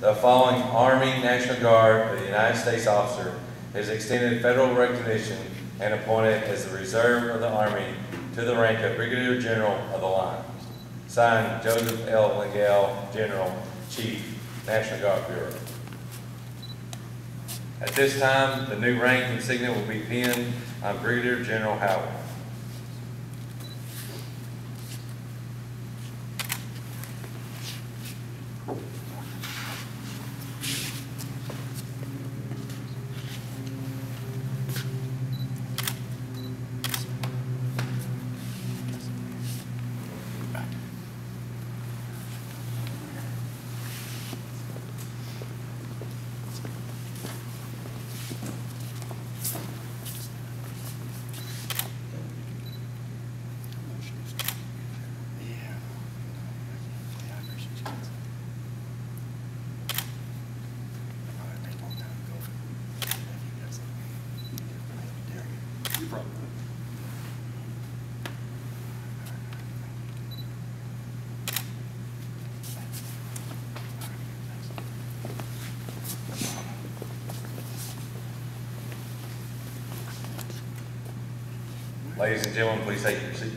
The following Army National Guard of the United States officer is extended federal recognition and appointed as the reserve of the Army to the rank of Brigadier General of the line. Signed, Joseph L. Lengyel, General, Chief, National Guard Bureau. At this time, the new rank insignia will be pinned on Brigadier General Howay. Ladies and gentlemen, please take your seats.